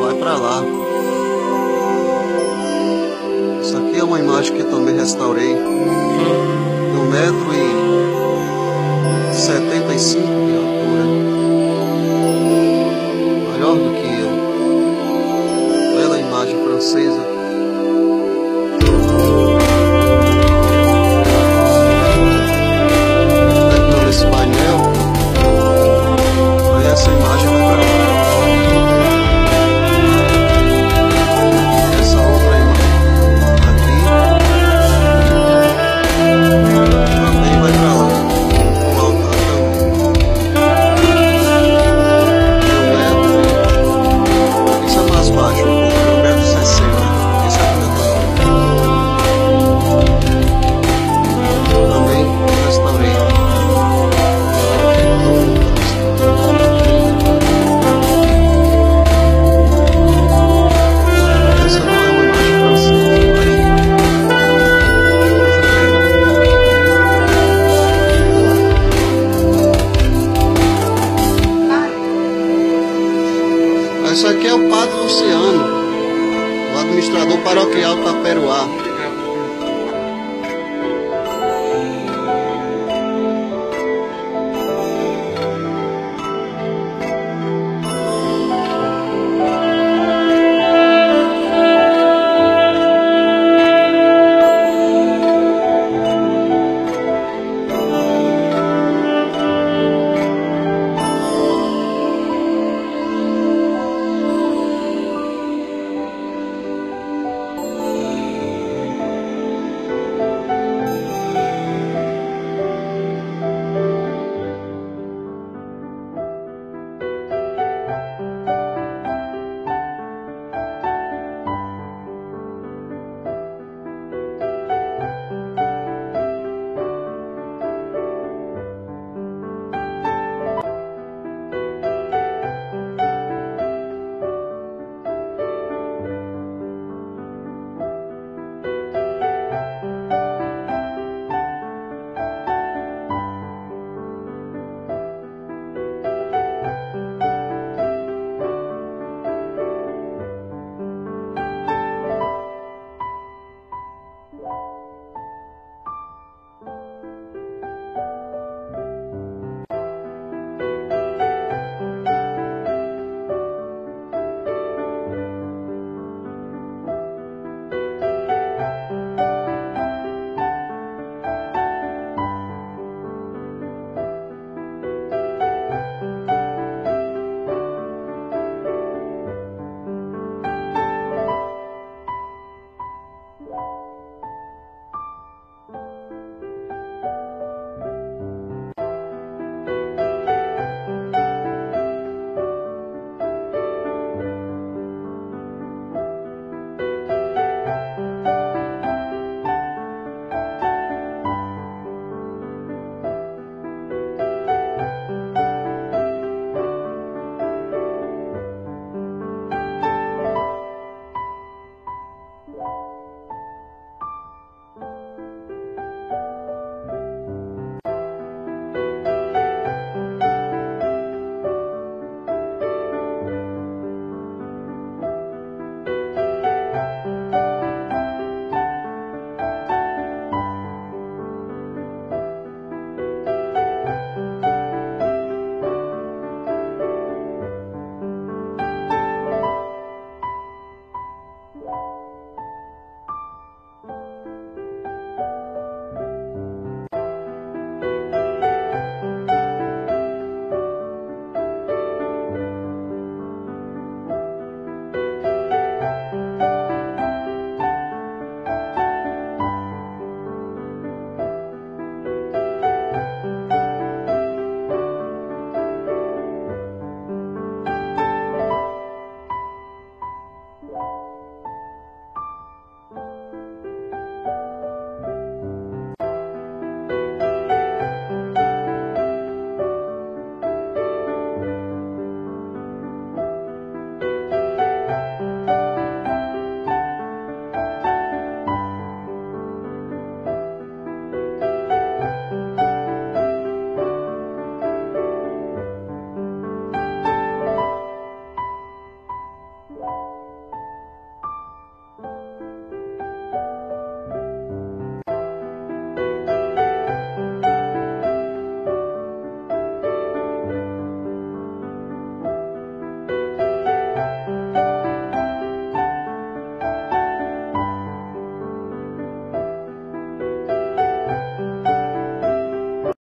Vai para lá. Isso aqui é uma imagem que também restaurei. De 1,75m de altura. Melhor do que eu. Bela imagem francesa. administrador paroquial Taperuá.